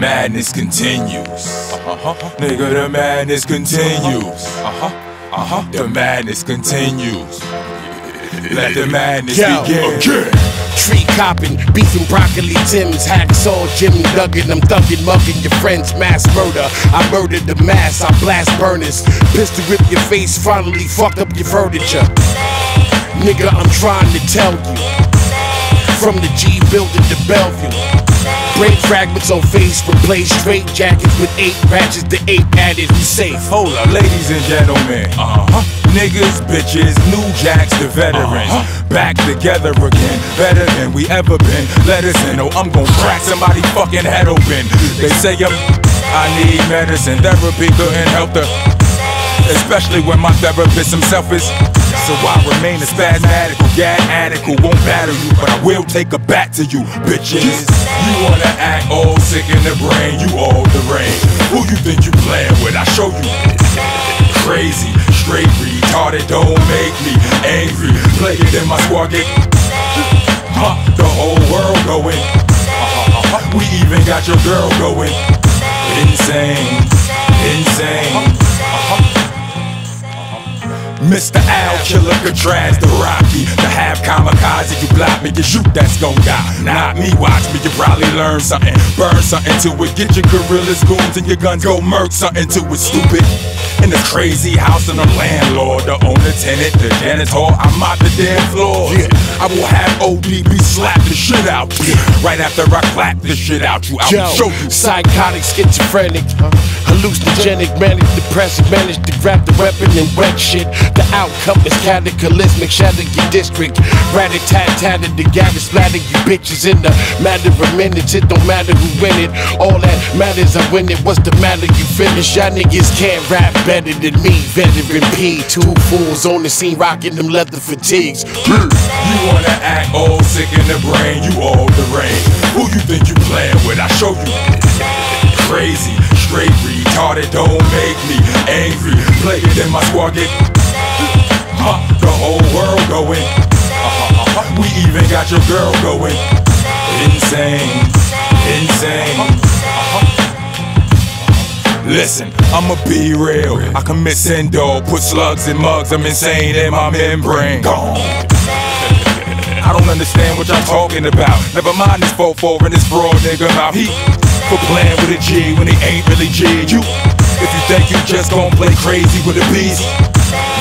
madness continues. Uh-huh. Nigga, the madness continues. Uh-huh. Uh-huh. The madness continues. Let the madness Yo. begin. Again. Tree copping, beefing broccoli Tim's, hacksaw, Jimmy Duggan. I'm thugging, mugging your friends, mass murder. I murdered the mass, I blast burners. Pistol rip your face, finally fuck up your furniture. Nigga, I'm trying to tell you. From the G building to Bellevue. Break fragments on face, replace straight jackets with eight patches. The eight added, we safe. Hold up, ladies and gentlemen. Uh-huh. Niggas, bitches, new jacks, the veterans. Back together again, better than we ever been. Let us in, oh, I'm gon' crack somebody fucking head open. They say I'm, I need medicine, therapy couldn't help the. Especially when my therapist himself is. So I remain a spasmatical, gag addict who won't battle you, but I will take a bat to you, bitches. You wanna act all sick in the brain, you all deranged. Who you think you playing with? I show you. Crazy, straight retarded, don't make me angry. Play it in my squad, get huh, the whole world going. Uh-huh. We even got your girl going. Insane, insane. Uh-huh. Mr. Al, killer Catraz, the Rocky, the half kamikaze. You block me, you shoot, that's gon' die. Not me, watch me, you probably learn something. Burn something to it, get your gorillas, goons, and your guns, go murk something to it, stupid. In this crazy house, and the landlord, the owner, tenant, the janitor, oh, I'm out the damn floor. Yeah, I will have ODB slap the shit out you. Right after I clap the shit out you, I Yo, will show you. psychotic, schizophrenic, hallucinogenic, manic, depressive, managed to grab the weapon and wreck shit. The outcome is cataclysmic, shatter your district. Rat a tat tatted, the gather splatter you bitches in the matter of minutes. It don't matter who win it, all that matters I win it. What's the matter? You finish. Y'all niggas can't rap better than me. Veteran P, two fools on the scene rocking them leather fatigues. You wanna act all sick in the brain, you all deranged. Who you think you playing with? I show you. Crazy, straight retarded, don't make me angry. Play it in my squad, get the whole world going. Uh-huh, uh-huh. We even got your girl going. Insane, insane. Uh-huh. Listen, I'ma be real. I commit sin. Put slugs in mugs. I'm insane in my membrane. Gone. I don't understand what y'all talking about. Never mind this 4-4 and this broad nigga mouth. He for playing with a G when he ain't really G. You, if you think you just gon' play crazy with a beast,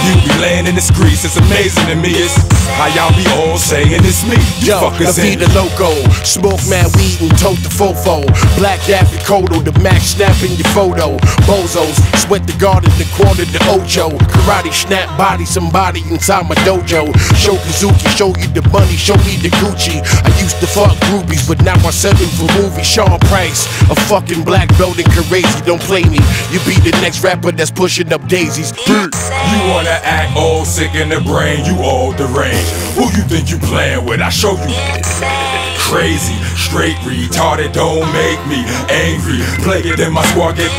you be laying in the streets. It's amazing to me. It's how y'all be all saying it's me. You Yo, La fuckers ain't Vida Loco, smoke mad weed and tote the fofo. Black Daffy Kodo, the Mac snapping your photo. Bozos, sweat the garden, the quarter, the ocho. Karate snap body, somebody inside my dojo. Show Kazuki, show you the money, show me the Gucci. I used to fuck groupies, but now I sell them for movies. Sean Price, a fucking black belt and crazy. Don't play me, you be the next rapper that's pushing up daisies. You wanna act all sick in the brain, you all deranged. Who you think you playing with? I show you. Crazy, straight retarded, don't make me angry. Play it in my squad, get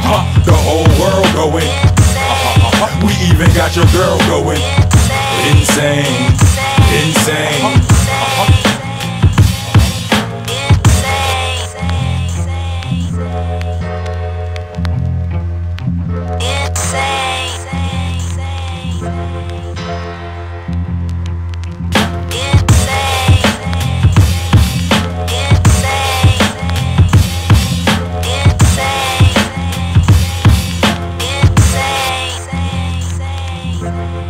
huh, the whole world going. Uh-huh, uh-huh. We even got your girl going. Insane, insane. Thank you.